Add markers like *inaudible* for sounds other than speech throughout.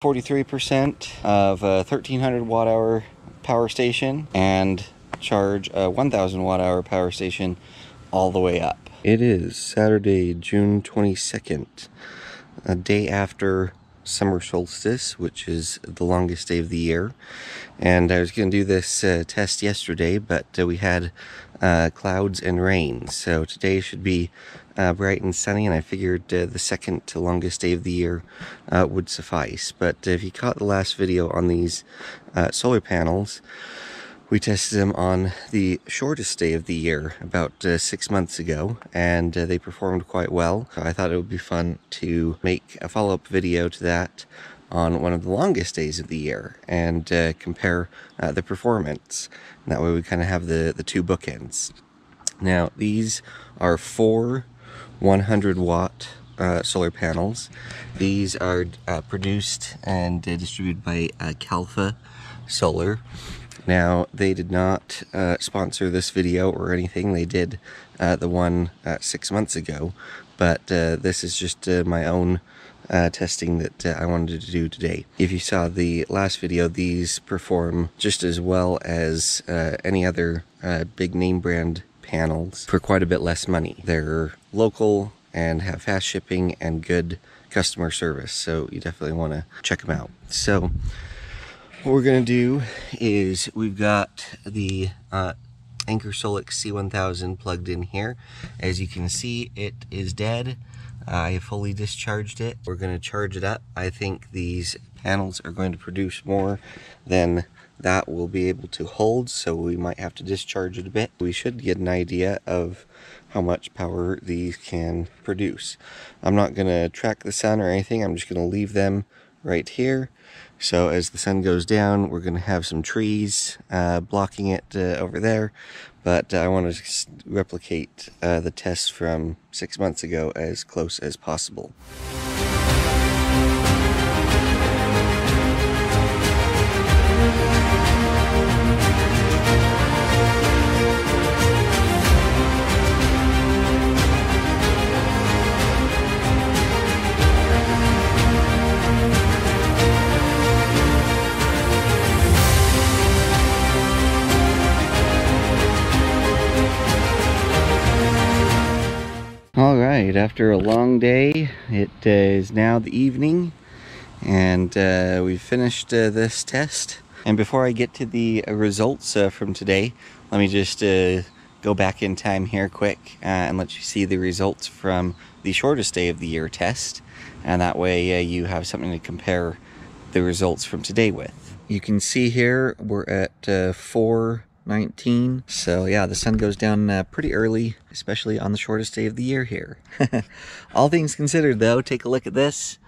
43% of a 1300 watt hour power station and charge a 1000 watt hour power station all the way up. It is Saturday, June 22nd, a day after summer solstice, which is the longest day of the year. And I was going to do this uh, test yesterday, but uh, we had uh, clouds and rain. So today should be uh, bright and sunny, and I figured uh, the second to longest day of the year uh, would suffice. But if you caught the last video on these uh, solar panels, we tested them on the shortest day of the year about uh, six months ago and uh, they performed quite well. I thought it would be fun to make a follow-up video to that on one of the longest days of the year and uh, compare uh, the performance. And that way we kind of have the, the two bookends. Now these are four 100 watt uh, solar panels. These are uh, produced and uh, distributed by uh, Calpha Solar. Now, they did not uh, sponsor this video or anything. They did uh, the one six months ago, but this is just my own uh, testing that uh, I wanted to do today. If you saw the last video, these perform just as well as uh, any other big name brand panels for quite a bit less money. They're local and have fast shipping and good customer service, so you definitely want to check them out. So what we're going to do is we've got the uh, Anker Solix C1000 plugged in here. As you can see, it is dead. I fully discharged it. We're going to charge it up. I think these panels are going to produce more than that will be able to hold, so we might have to discharge it a bit. We should get an idea of how much power these can produce. I'm not going to track the sun or anything, I'm just going to leave them right here. So as the sun goes down, we're going to have some trees uh, blocking it uh, over there. But uh, I want to replicate uh, the test from six months ago as close as possible. After a long day, it uh, is now the evening and uh, we've finished uh, this test. And before I get to the uh, results uh, from today, let me just uh, go back in time here quick and let you see the results from the shortest day of the year test. And that way you have something to compare the results from today with. You can see here we're at 4 19. So yeah, the sun goes down uh, pretty early, especially on the shortest day of the year here. *laughs* All things considered though, take a look at this.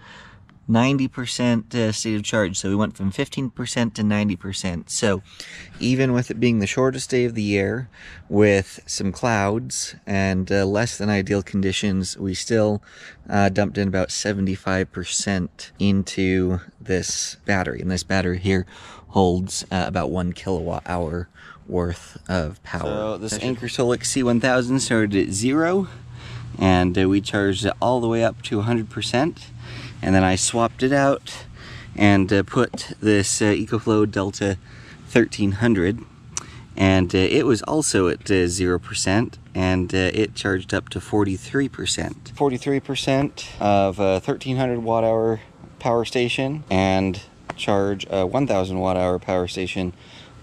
90% uh, state of charge. So we went from 15% to 90%. So even with it being the shortest day of the year, with some clouds and uh, less than ideal conditions, we still uh, dumped in about 75% into this battery. And this battery here holds uh, about one kilowatt hour worth of power. So this Anker Solix C1000 started at zero and uh, we charged it all the way up to 100% and then I swapped it out and uh, put this uh, EcoFlow Delta 1300 and uh, it was also at 0% uh, and uh, it charged up to 43%. 43% of a 1300 watt hour power station and charge a 1000 watt hour power station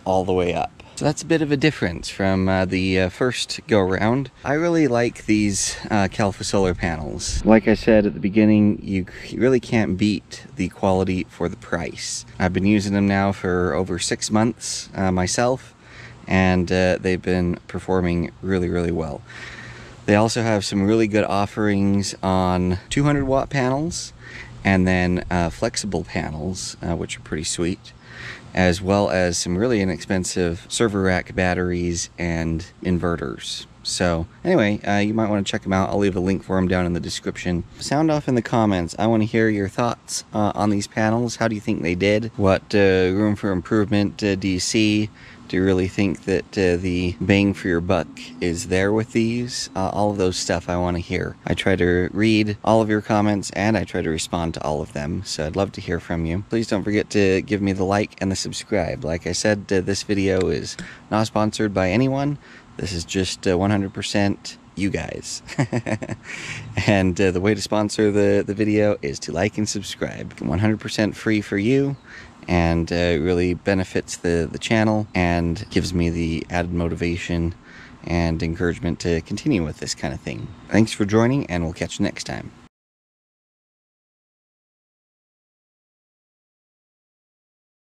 all the way up. So that's a bit of a difference from uh, the uh, first go around. I really like these uh, Calpha solar panels. Like I said at the beginning, you really can't beat the quality for the price. I've been using them now for over six months uh, myself and uh, they've been performing really, really well. They also have some really good offerings on 200 watt panels and then uh, flexible panels, which are pretty sweet as well as some really inexpensive server rack batteries and inverters. So anyway, uh, you might want to check them out. I'll leave a link for them down in the description. Sound off in the comments. I want to hear your thoughts uh, on these panels. How do you think they did? What uh, room for improvement uh, do you see? Do you really think that uh, the bang for your buck is there with these? Uh, all of those stuff I want to hear. I try to read all of your comments and I try to respond to all of them, so I'd love to hear from you. Please don't forget to give me the like and the subscribe. Like I said, uh, this video is not sponsored by anyone. This is just 100% uh, you guys. *laughs* and uh, the way to sponsor the, the video is to like and subscribe. 100% free for you and uh, really benefits the, the channel and gives me the added motivation and encouragement to continue with this kind of thing. Thanks for joining, and we'll catch you next time.